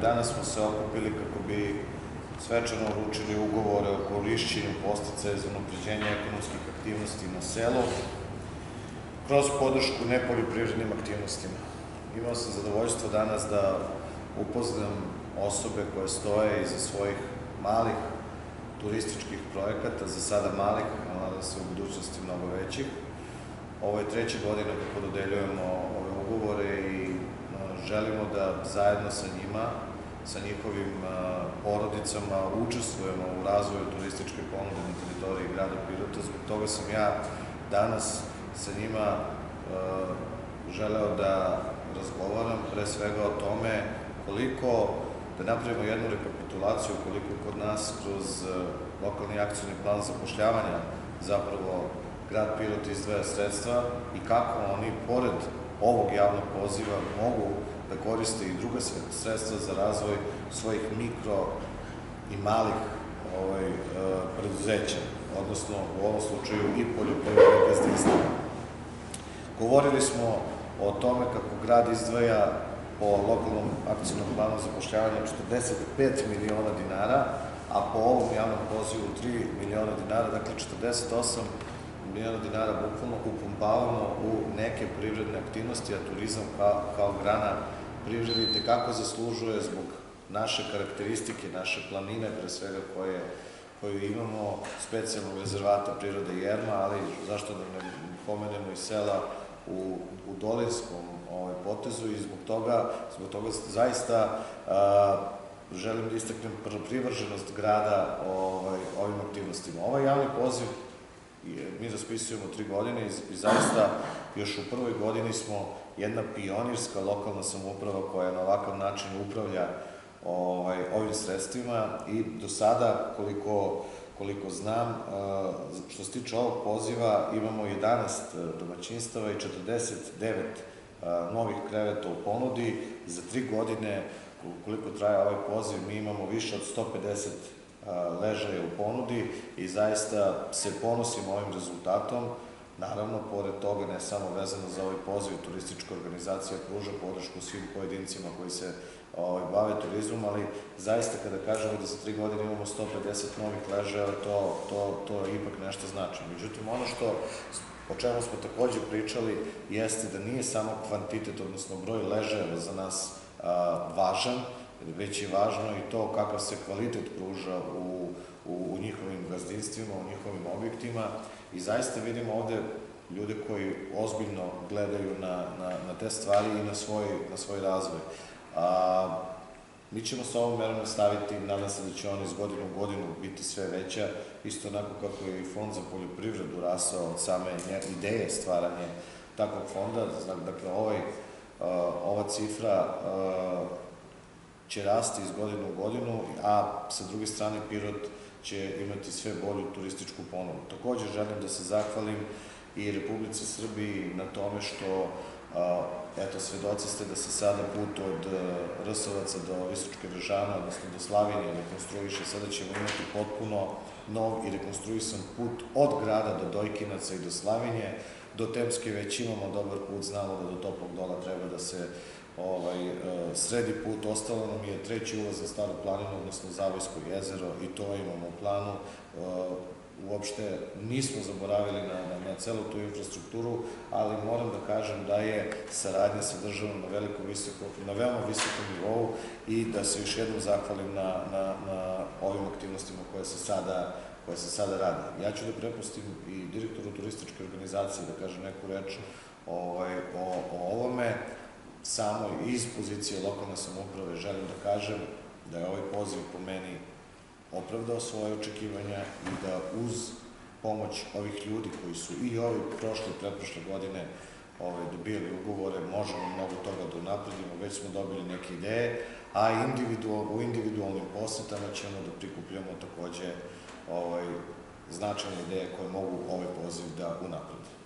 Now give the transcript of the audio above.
danas smo se okupili kako bi svečano uručili ugovore o korišćenju posticaja za unapređenje ekonomskih aktivnosti na selu kroz podršku nepoljoprivrednim aktivnostima. Imao sam zadovoljstvo danas da upoznam osobe koje stoje iza svojih malih turističkih projekata, za sada malih, a nadam se u budućnosti mnogo većih. Ovo je treća godina kako i želimo da zajedno sa njima, sa njihovim porodicama učestvujemo u razvoju turističke ponude na teritoriji grada Pirota. Zbog toga sam ja danas sa njima želeo da razgovaram pre svega o tome koliko da napravimo jednu rekapitulaciju koliko kod nas kroz lokalni akcijni plan zapošljavanja zapravo grad Pirot izdvaja sredstva i kako oni, pored ovog javnog poziva, mogu da koriste i druga sredstva za razvoj svojih mikro i malih ovaj, e, preduzeća, odnosno u ovom slučaju i poljoprivredne gazdinstva. Govorili smo o tome kako grad izdvaja po lokalnom akcijnom planu zapošljavanja 45 miliona dinara, a po ovom javnom pozivu 3 miliona dinara, dakle 48 miliona dinara bukvalno upumpavamo u neke privredne aktivnosti, a turizam kao, kao grana privrede tekako zaslužuje zbog naše karakteristike, naše planine, pre svega koje koju imamo specijalnog rezervata prirode Jerma, ali zašto da ne pomenemo i sela u, u Dolinskom ovaj, potezu i zbog toga, zbog toga zaista a, želim da istaknem privrženost grada ovaj, ovim aktivnostima. Ovaj javni poziv mi raspisujemo tri godine i, i zaista još u prvoj godini smo jedna pionirska lokalna samouprava koja na ovakav način upravlja ovaj, ovim sredstvima i do sada, koliko, koliko znam, što se tiče ovog poziva, imamo 11 domaćinstava i 49 novih kreveta u ponudi. Za tri godine, koliko traje ovaj poziv, mi imamo više od 150 ležaje u ponudi i zaista se ponosimo ovim rezultatom. Naravno, pored toga, ne samo vezano za ovaj poziv, turistička organizacija pruža podršku svim pojedincima koji se ovaj, bave turizmom, ali zaista kada kažemo da za tri godine imamo 150 novih ležaja, to, to, to ipak nešto znači. Međutim, ono što o čemu smo takođe pričali jeste da nije samo kvantitet, odnosno broj ležajeva za nas a, važan, već je važno i to kakav se kvalitet pruža u, u, u njihovim gazdinstvima, u njihovim objektima i zaista vidimo ovde ljude koji ozbiljno gledaju na, na, na te stvari i na svoj, na svoj razvoj. A, mi ćemo sa ovom merom nastaviti, nadam se da će on iz godine u godinu biti sve veća, isto onako kako je i Fond za poljoprivredu rasao od same ideje stvaranje takvog fonda, dakle ovaj, ova cifra će rasti iz godine u godinu, a sa druge strane Pirot će imati sve bolju turističku ponudu. Takođe želim da se zahvalim i Republici Srbiji na tome što eto, svedoci ste da se sada put od Rsovaca do Visočke Držana, odnosno do Slavinije rekonstruiše. Sada ćemo imati potpuno nov i rekonstruisan put od grada do Dojkinaca i do Slavinje. Do Temske već imamo dobar put, znamo da do Toplog dola treba da se ovaj, e, sredi put, ostalo nam je treći ulaz za Staru planinu, odnosno Zavojsko jezero i to imamo u planu. E, uopšte nismo zaboravili na, na, na celu tu infrastrukturu, ali moram da kažem da je saradnja sa državom na veliko visoko, na veoma visokom nivou i da se još jednom zahvalim na, na, na ovim aktivnostima koje se sada koje se sada radi. Ja ću da prepustim i direktoru turističke organizacije da kaže neku reč ovaj, o, o ovome samoj iz pozicije lokalne samouprave želim da kažem da je ovaj poziv po meni opravdao svoje očekivanja i da uz pomoć ovih ljudi koji su i ovi prošle pretprošle godine ovaj, dobijali ugovore, možemo mnogo toga da unapredimo, već smo dobili neke ideje, a individual, u individualnim posetama ćemo da prikupljamo takođe ovaj, značajne ideje koje mogu ovaj poziv da unapredi.